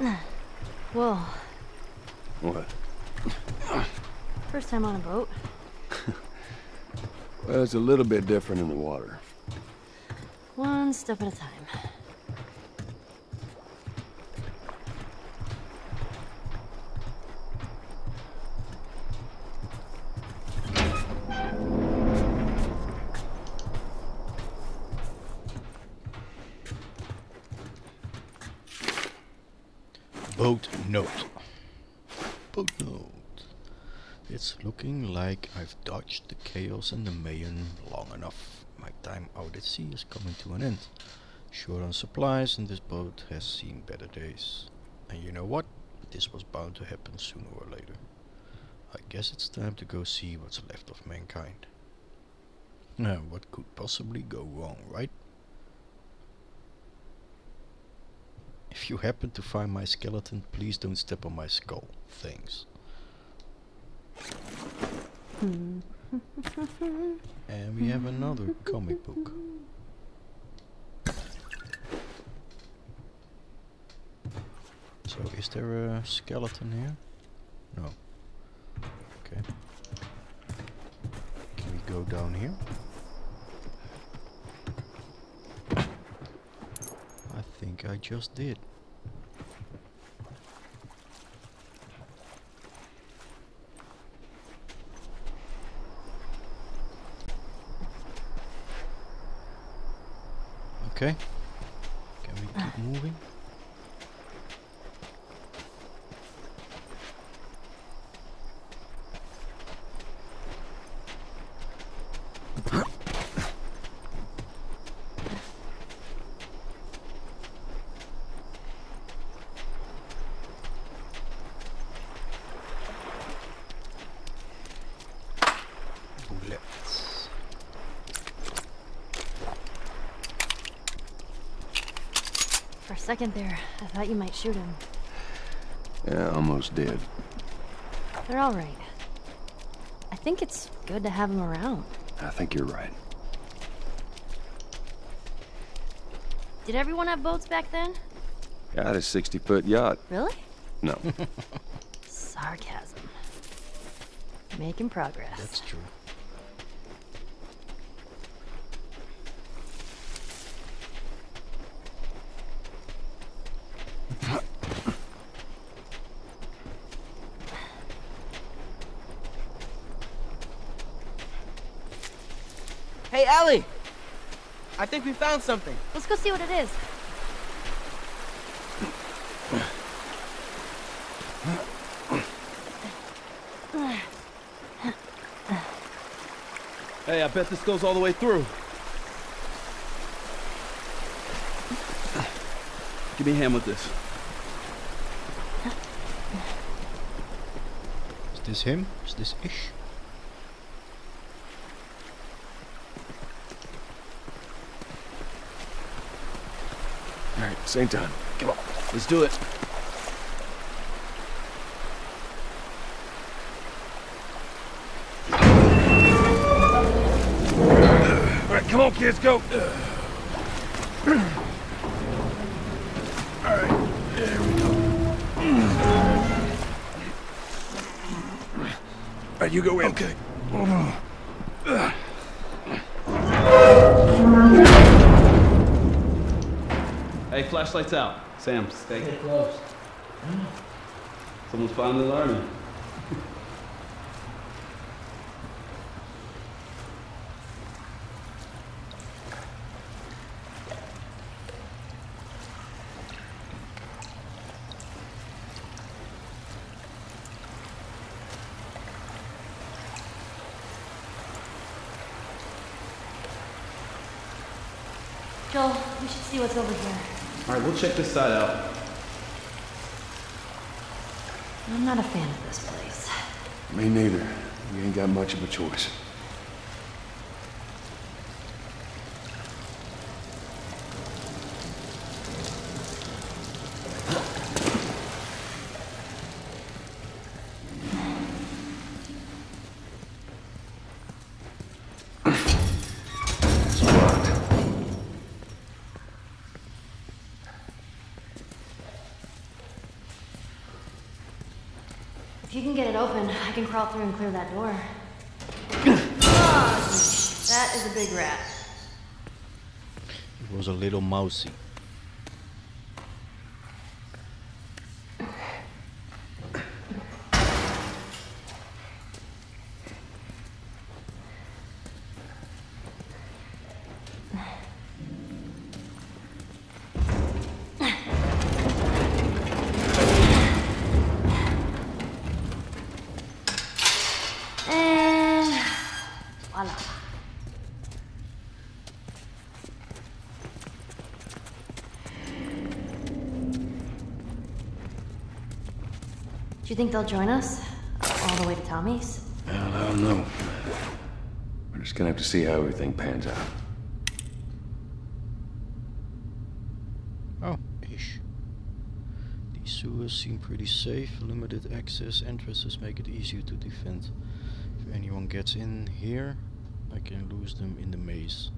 Whoa. What? First time on a boat. Well, it's a little bit different in the water. One step at a time. Boat note. Boat note. It's looking like I've dodged the chaos and the mayhem long enough. My time out at sea is coming to an end. Short on supplies and this boat has seen better days. And you know what? This was bound to happen sooner or later. I guess it's time to go see what's left of mankind. Now, what could possibly go wrong, right? If you happen to find my skeleton, please don't step on my skull. Thanks. Hmm. and we have another comic book. So, is there a skeleton here? No. Okay. Can we go down here? I think I just did. Okay. Can we keep moving? Bullets. For a second there, I thought you might shoot him. Yeah, almost did. They're all right. I think it's good to have him around. I think you're right. Did everyone have boats back then? Got a 60 foot yacht. Really? No. Sarcasm. Making progress. That's true. Hey, Ellie! I think we found something. Let's go see what it is. Hey, I bet this goes all the way through. Give me a hand with this. Is this him? Is this Ish? Same time. Come on. Let's do it. All right, come on, kids, go. All right, there we go. All right, you go in. Okay. Hey, flashlights out. Sam, stay close. Someone's finally learning. Joel, we should see what's over here. All right, we'll check this side out. I'm not a fan of this place. Me neither. We ain't got much of a choice. It's locked. If you can get it open, I can crawl through and clear that door. oh, that is a big rat. It was a little mousy. And voila. Do you think they'll join us? All the way to Tommy's? Well, I don't know. We're just gonna have to see how everything pans out. Oh, ish. These sewers seem pretty safe. Limited access entrances make it easier to defend. If anyone gets in here, I can lose them in the maze.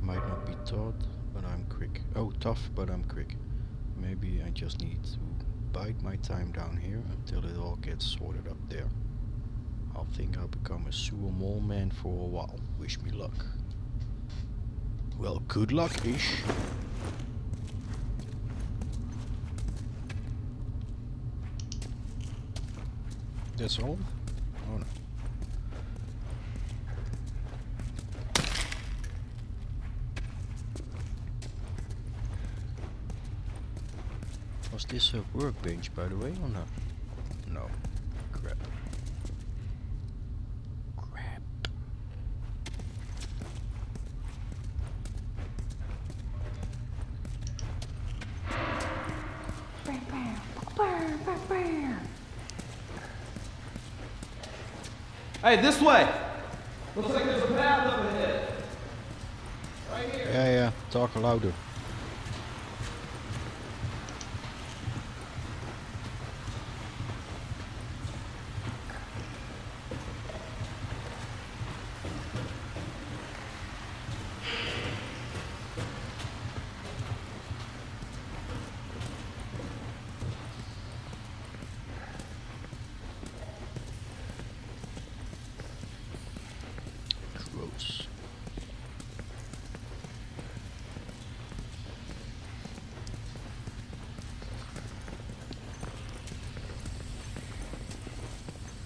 Might not be taught, but I'm quick. Oh, tough, but I'm quick. Maybe I just need to bide my time down here until it all gets sorted up there. I'll think I'll become a sewer mole man for a while. Wish me luck. Well, good luck, Ish. That's all? Oh no. Was this a workbench by the way or not? No. Crap. Crap. Hey, this way. Looks like there's a path up ahead. Right here. Yeah, yeah, talk louder.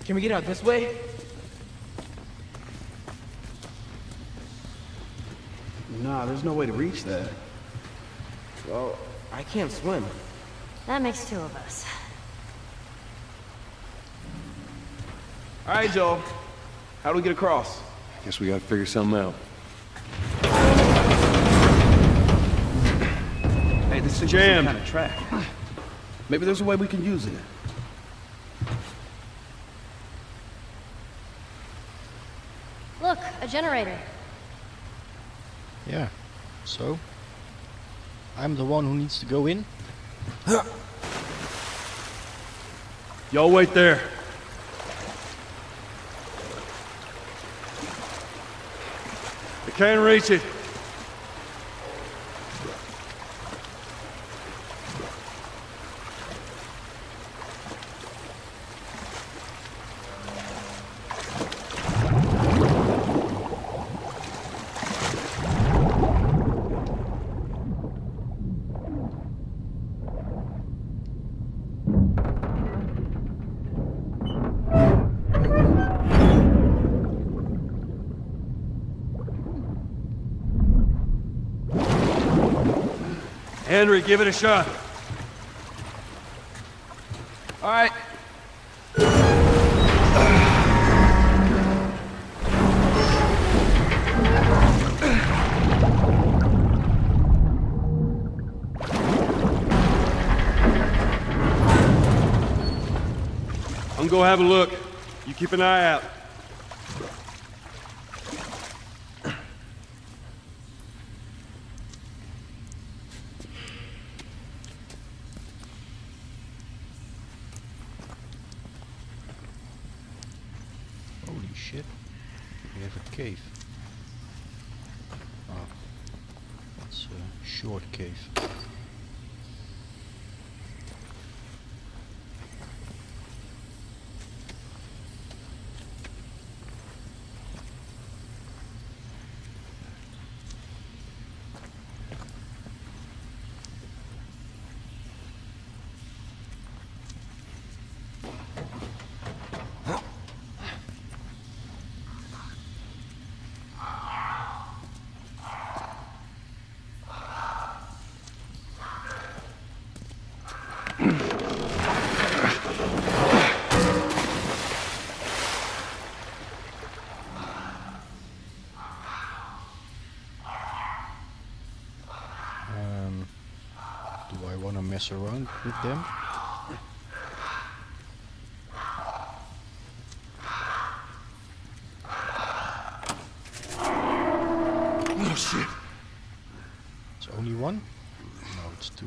Can we get out this way? Nah, there's no way to reach that. Well, I can't swim. That makes two of us. All right, Joel. How do we get across? I guess we gotta figure something out. Hey, this is Jammed. some kind of track. Maybe there's a way we can use it. Look, a generator. Yeah. So? I'm the one who needs to go in? Y'all wait there. I can't reach it. Henry, give it a shot. All right. I'm gonna go have a look. You keep an eye out. Holy shit. We have a cave. Oh. It's a short cave. Mess around with them. Oh, shit. It's only one? No, it's two.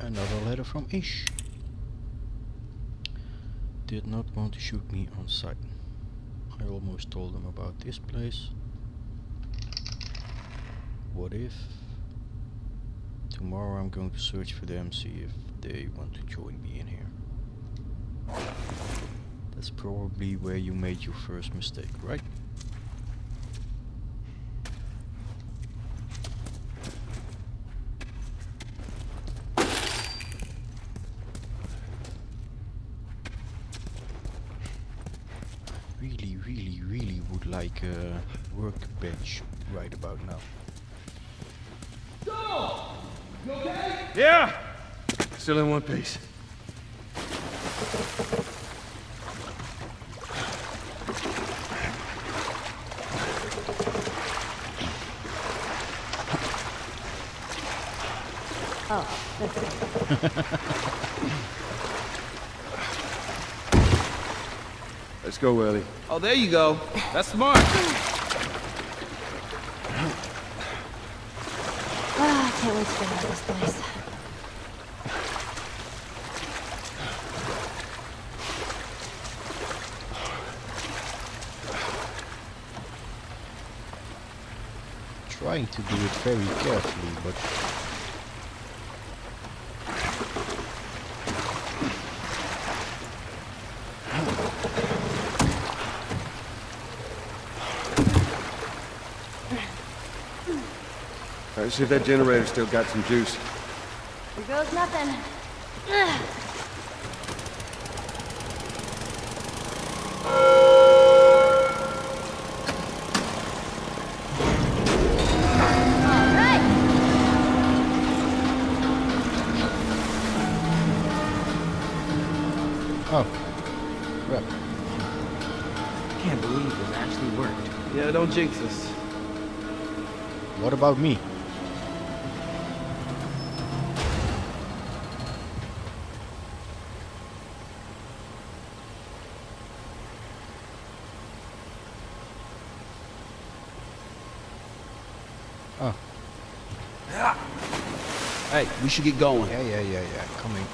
Another from Ish. Did not want to shoot me on sight. I almost told them about this place. What if tomorrow I'm going to search for them, see if they want to join me in here. That's probably where you made your first mistake, right? Really, really, really would like a workbench right about now. Joel! You okay? Yeah! Still in one piece. Oh, this way. Let's go, Ellie. Oh, there you go. That's smart. Ah, I can't wait to get out of this place. Trying to do it very carefully, but All right, see if that generator still got some juice. Here goes nothing. Ugh. Oh, crap. Can't believe it actually worked. Yeah, don't jinx us. What about me? We should get going. yeah, yeah, yeah, yeah, coming.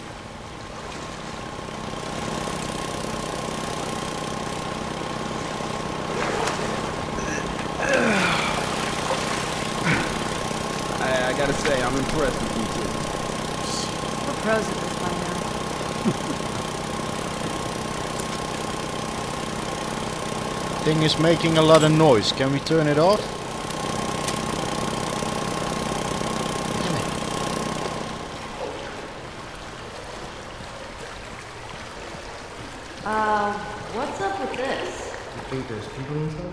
I, I gotta say, I'm impressed with you two. We're pros at this by now. Thing is making a lot of noise. Can we turn it off? Uh, what's up with this? think there's people inside?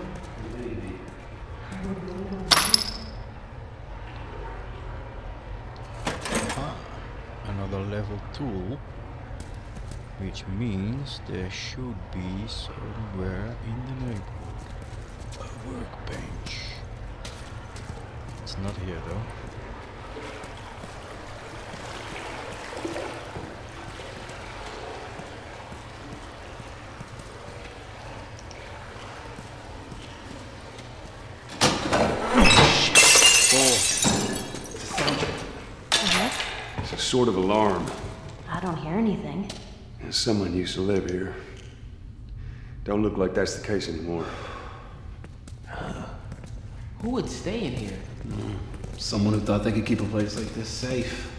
Ah, another level tool. Which means there should be somewhere in the neighborhood a workbench. It's not here though. It's a sort of alarm. I don't hear anything. Someone used to live here. Don't look like that's the case anymore. Who would stay in here? Mm-hmm. Someone who thought they could keep a place like this safe.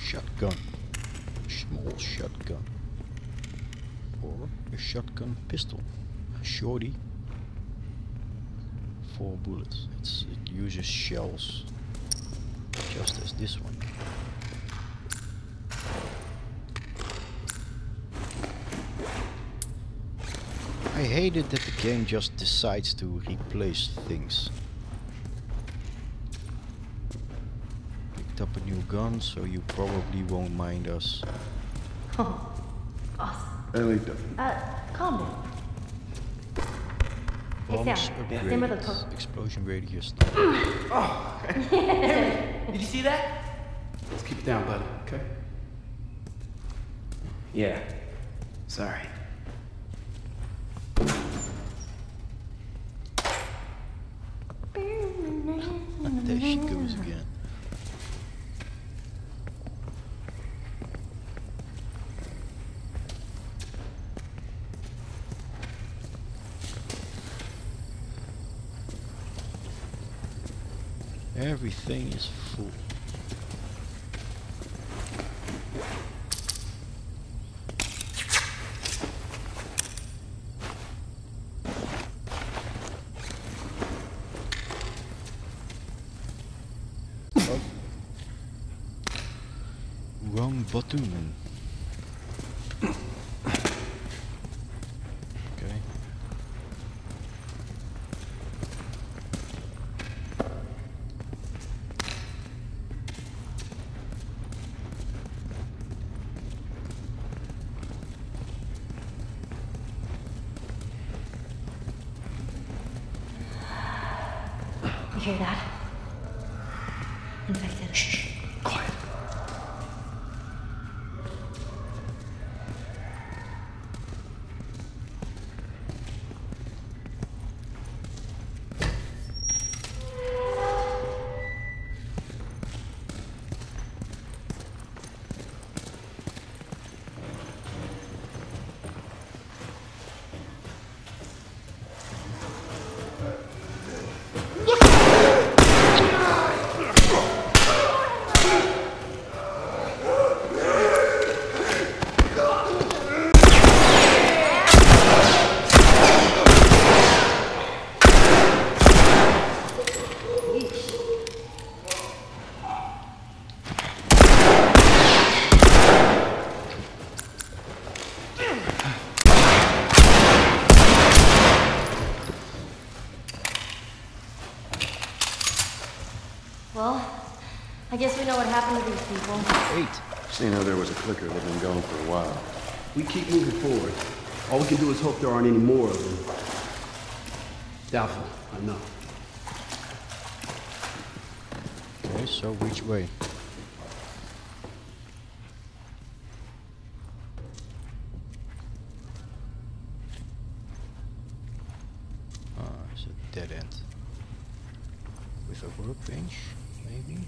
Shotgun. Small shotgun. Or a shotgun pistol. A shorty. Four bullets. It's, it uses shells. Just as this one. I hate it that the game just decides to replace things. Picked up a new gun, so you probably won't mind us. Really don't. Uh, calm down. Hey, Bombs Sam. Stand by the upgraded. Explosion radius. Oh. Did you see that? Let's keep it down, buddy, okay? Yeah. Sorry. there she goes again. Everything is full. Wrong button. Okay. You hear that? Infected. Shh. Quiet. Well, I guess we know what happened to these people. Eight. Seen how there was a clicker that had been gone for a while. We keep moving forward. All we can do is hope there aren't any more of them. Doubtful, I know. Okay, so which way? Ah, it's a dead end. With a workbench, maybe?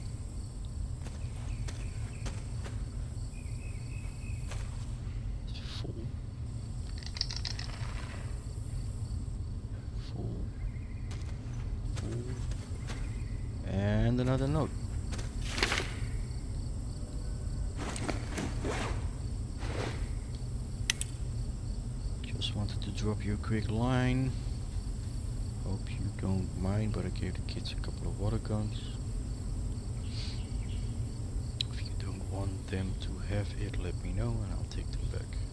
It's full. Full. Full. And another note. Just wanted to drop you a quick line. Hope you don't mind, but I gave the kids a couple of water guns. If you don't want them to have it, let me know and I'll take them back.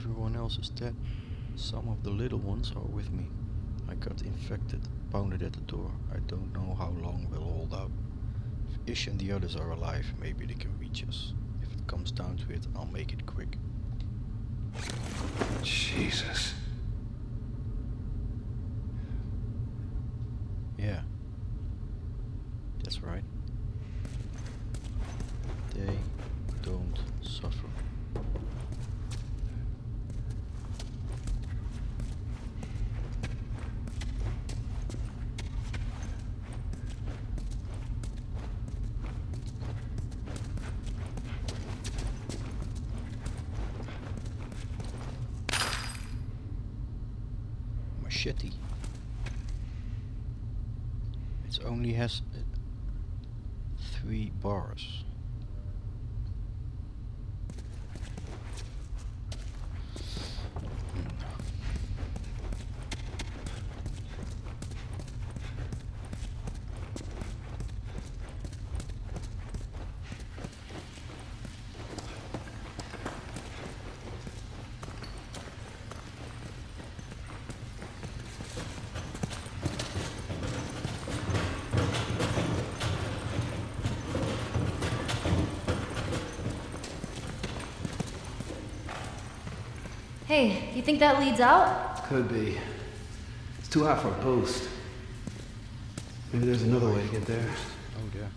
Everyone else is dead. Some of the little ones are with me. I got infected, pounded at the door. I don't know how long we'll hold out. If Ish and the others are alive, maybe they can reach us. If it comes down to it, I'll make it quick. Jesus. Yeah. That's right. They don't Machete. It only has uh, three bars. Hey, you think that leads out? Could be. It's too high for a post. Maybe there's another way to get there. Oh yeah.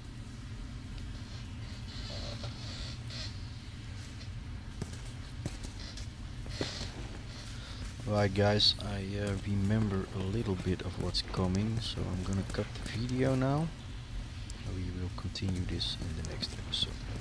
Alright guys, I uh, remember a little bit of what's coming, so I'm gonna cut the video now. We will continue this in the next episode.